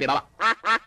Tararara,